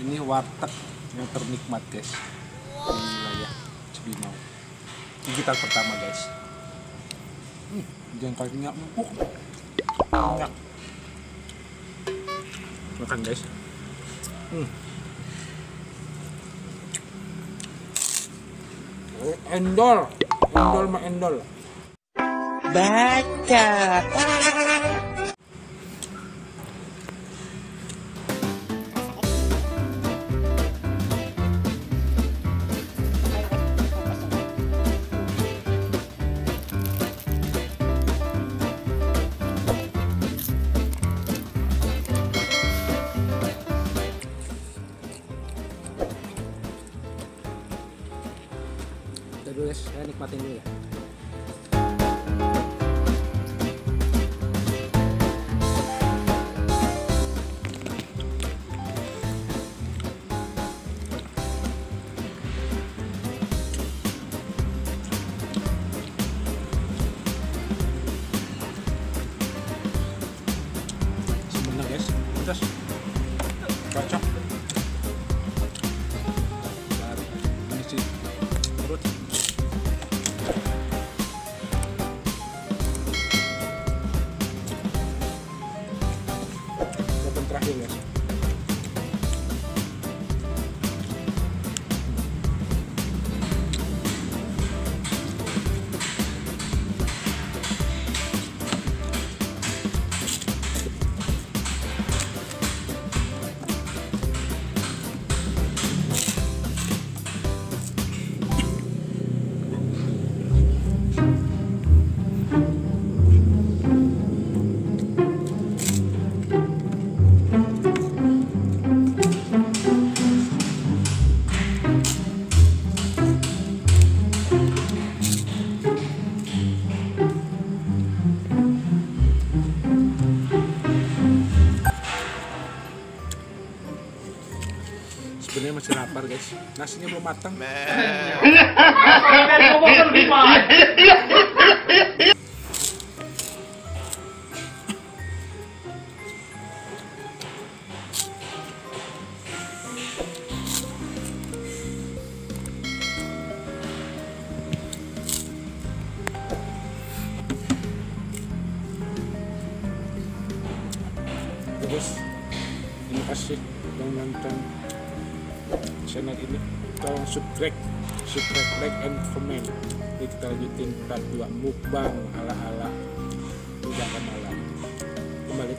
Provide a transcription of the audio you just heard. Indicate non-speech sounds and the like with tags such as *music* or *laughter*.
ini warteg yang ternikmat guys. Di wilayah Cibinong. Gigitan pertama guys. Hmm, jangan kakinya empuk banyak makan guys hmm. Endol endol mah endol Baca. Udah dulu guys saya nikmatin dulu ya. Sebenarnya guys. Pedas cocok 这个。Sebenarnya masih lapar guys. Nasinya belum matang *laughs* guys terima kasih yang nonton channel ini. Tolong subscribe subscribe like and comment. Jadi kita lanjutin part 2 mukbang ala ala udah malam kembali